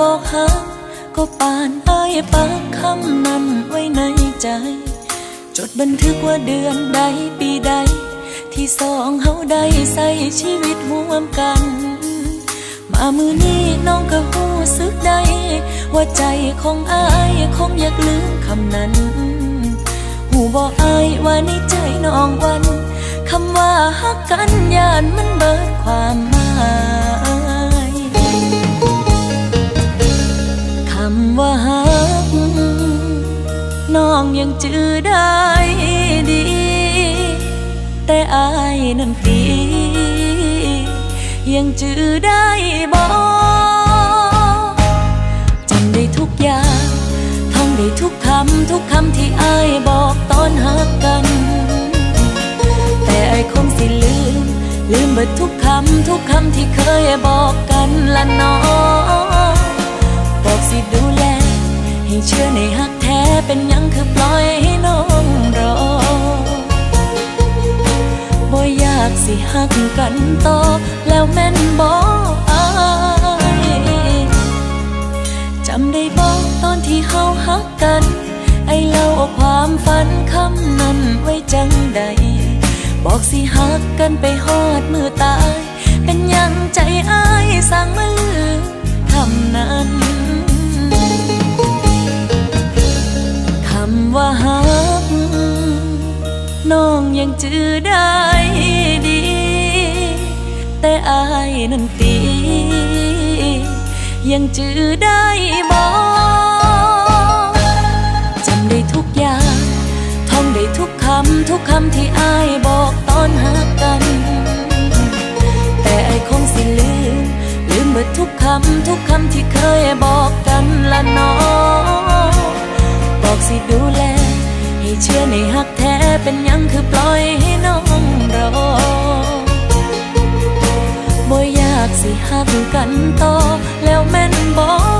บอกหักก็ปานอายปักคำนั้นไว้ในใจ จดบันทึกว่าเดือนใดปีใด ที่สองเฮาได้ใส่ชีวิตร่วมกัน มามือนี้น้องก็หู้สึกได้ว่าใจของอายคงอยากลืมคำนั้นหูบอกอายว่าในใจน้องวันคำว่าฮักกันยานมันเบิดความหมาย นั้นตียังจือได้บอกจำได้ทุกอย่างท่องได้ทุกคำทุกคำที่อายบอกตอนหักกัน แต่ไอ้คงสิลืม ลืมเบิดทุกคำทุกคำที่เคยบอกกันละน้อบอกสิดูแล ให้เชื่อในหักแท้เป็นยังคือปล่อยให้ สิหักกันต่อแล้วแม่นบ่อายจำได้บอกตอนที่เฮาหักกัน ไอเล่าเอาความฝันคำนั้นไว้จังใด บอกสิหักกันไปฮอดมือตาย เป็นยังใจอายสั่งมาลืมคำนั้นคำว่าฮักน้องยังจือได้ดี แต่อายนั้นตียังจือได้บอกจำได้ทุกอย่าง ท่องได้ทุกคำ ทุกคำที่อายบอกตอน สิหักกันต่อแล้วแม่นบอก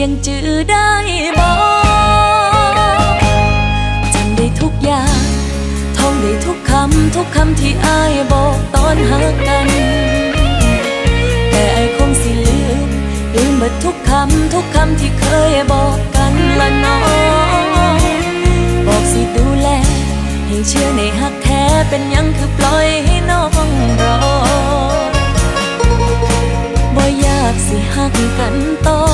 ยังจือได้บอกจำได้ทุกอย่างท่องได้ทุกคำ ทุกคำที่อายบอกตอนหักกัน แต่ไอคงสิลืมลืมเบิดทุกคำ ทุกคำที่เคยบอกกันละน้องบอกสิดูแล ให้เชื่อในหักแท้เป็นยังคือปล่อยให้น้องรอบ่อยากสิหักกันต่อ